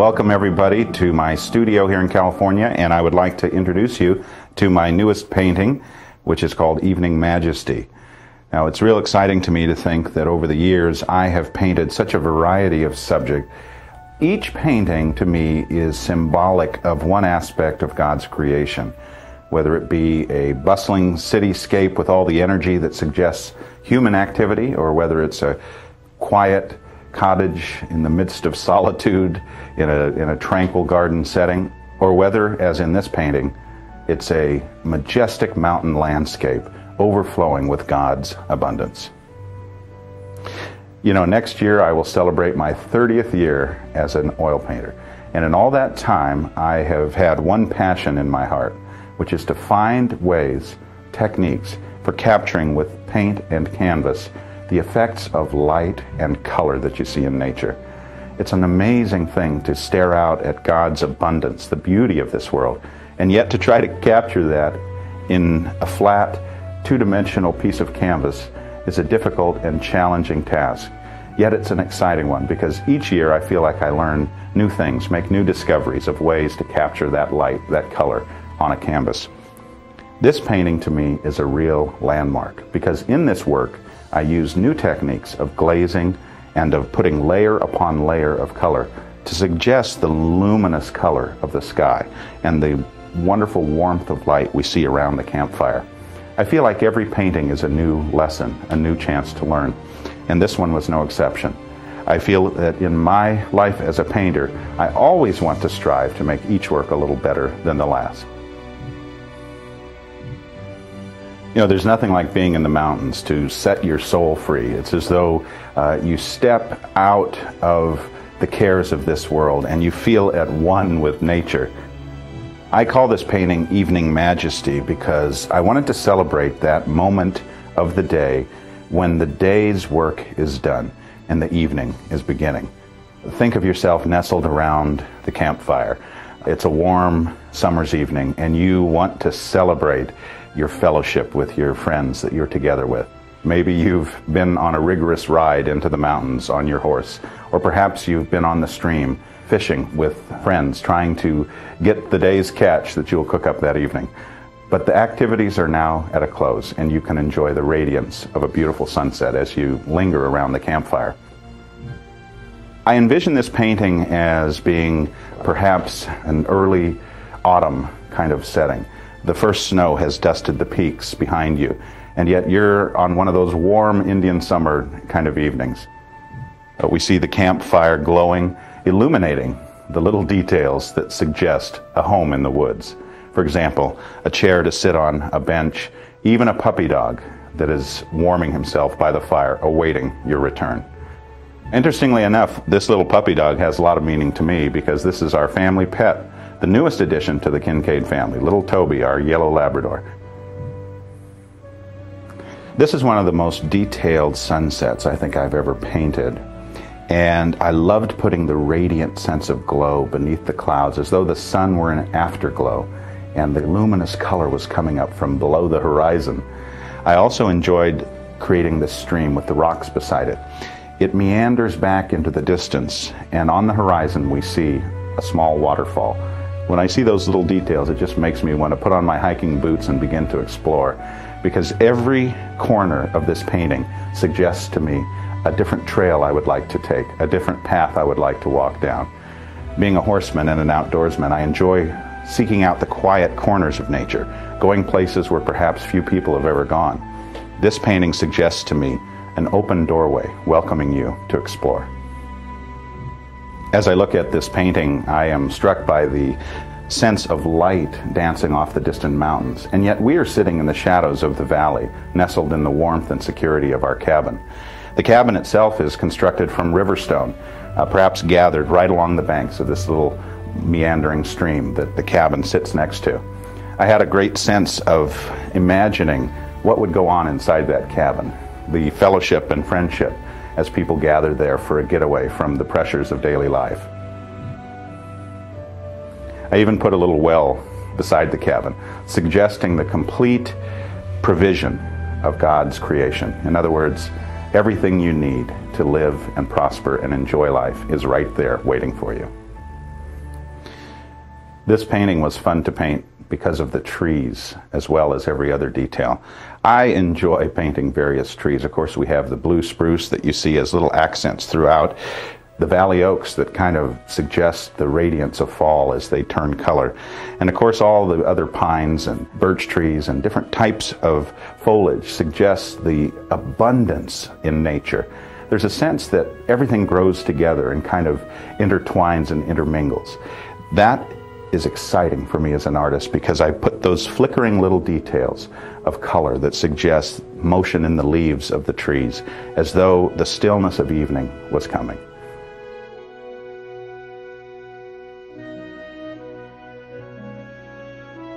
welcome everybody to my studio here in California, and I would like to introduce you to my newest painting, which is called Evening Majesty. Now, it's real exciting to me to think that over the years I have painted such a variety of subject. Each painting to me is symbolic of one aspect of God's creation, whether it be a bustling cityscape with all the energy that suggests human activity, or whether it's a quiet, cottage in the midst of solitude in a, in a tranquil garden setting, or whether, as in this painting, it's a majestic mountain landscape overflowing with God's abundance. You know, next year I will celebrate my 30th year as an oil painter. And in all that time, I have had one passion in my heart, which is to find ways, techniques for capturing with paint and canvas the effects of light and color that you see in nature. It's an amazing thing to stare out at God's abundance, the beauty of this world, and yet to try to capture that in a flat, two dimensional piece of canvas is a difficult and challenging task. Yet it's an exciting one because each year I feel like I learn new things, make new discoveries of ways to capture that light, that color on a canvas. This painting to me is a real landmark because in this work I use new techniques of glazing and of putting layer upon layer of color to suggest the luminous color of the sky and the wonderful warmth of light we see around the campfire. I feel like every painting is a new lesson, a new chance to learn, and this one was no exception. I feel that in my life as a painter, I always want to strive to make each work a little better than the last. You know, there's nothing like being in the mountains to set your soul free. It's as though uh, you step out of the cares of this world and you feel at one with nature. I call this painting Evening Majesty because I wanted to celebrate that moment of the day when the day's work is done and the evening is beginning. Think of yourself nestled around the campfire. It's a warm summer's evening and you want to celebrate your fellowship with your friends that you're together with. Maybe you've been on a rigorous ride into the mountains on your horse, or perhaps you've been on the stream fishing with friends trying to get the day's catch that you'll cook up that evening. But the activities are now at a close, and you can enjoy the radiance of a beautiful sunset as you linger around the campfire. I envision this painting as being perhaps an early autumn kind of setting. The first snow has dusted the peaks behind you, and yet you're on one of those warm Indian summer kind of evenings. We see the campfire glowing, illuminating the little details that suggest a home in the woods. For example, a chair to sit on, a bench, even a puppy dog that is warming himself by the fire, awaiting your return. Interestingly enough, this little puppy dog has a lot of meaning to me because this is our family pet the newest addition to the Kinkade family, little Toby, our yellow Labrador. This is one of the most detailed sunsets I think I've ever painted. And I loved putting the radiant sense of glow beneath the clouds as though the sun were an afterglow and the luminous color was coming up from below the horizon. I also enjoyed creating this stream with the rocks beside it. It meanders back into the distance, and on the horizon we see a small waterfall. When I see those little details, it just makes me want to put on my hiking boots and begin to explore. Because every corner of this painting suggests to me a different trail I would like to take, a different path I would like to walk down. Being a horseman and an outdoorsman, I enjoy seeking out the quiet corners of nature, going places where perhaps few people have ever gone. This painting suggests to me an open doorway welcoming you to explore. As I look at this painting, I am struck by the sense of light dancing off the distant mountains, and yet we are sitting in the shadows of the valley, nestled in the warmth and security of our cabin. The cabin itself is constructed from riverstone, uh, perhaps gathered right along the banks of this little meandering stream that the cabin sits next to. I had a great sense of imagining what would go on inside that cabin, the fellowship and friendship as people gathered there for a getaway from the pressures of daily life. I even put a little well beside the cabin, suggesting the complete provision of God's creation. In other words, everything you need to live and prosper and enjoy life is right there waiting for you. This painting was fun to paint because of the trees as well as every other detail. I enjoy painting various trees. Of course, we have the blue spruce that you see as little accents throughout, the valley oaks that kind of suggest the radiance of fall as they turn color, and of course, all the other pines and birch trees and different types of foliage suggest the abundance in nature. There's a sense that everything grows together and kind of intertwines and intermingles. That is exciting for me as an artist because I put those flickering little details of color that suggests motion in the leaves of the trees as though the stillness of evening was coming.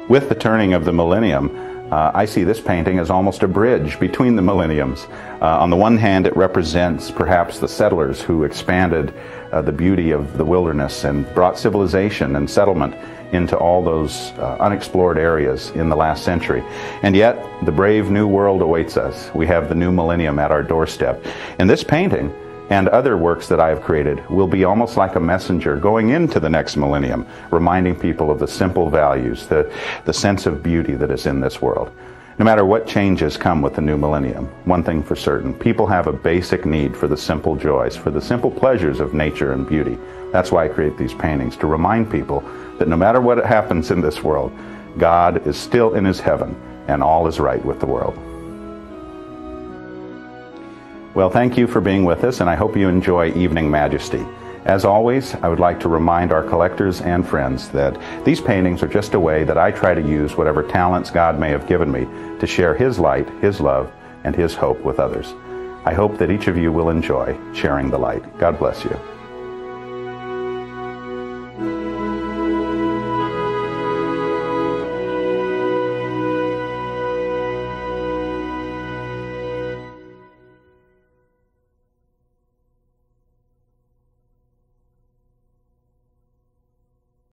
With the turning of the millennium, uh, I see this painting as almost a bridge between the millenniums. Uh, on the one hand, it represents perhaps the settlers who expanded uh, the beauty of the wilderness and brought civilization and settlement into all those uh, unexplored areas in the last century. And yet, the brave new world awaits us. We have the new millennium at our doorstep. And this painting and other works that I have created will be almost like a messenger going into the next millennium, reminding people of the simple values, the, the sense of beauty that is in this world. No matter what changes come with the new millennium, one thing for certain, people have a basic need for the simple joys, for the simple pleasures of nature and beauty. That's why I create these paintings, to remind people that no matter what happens in this world, God is still in his heaven and all is right with the world. Well, thank you for being with us, and I hope you enjoy Evening Majesty. As always, I would like to remind our collectors and friends that these paintings are just a way that I try to use whatever talents God may have given me to share His light, His love, and His hope with others. I hope that each of you will enjoy sharing the light. God bless you.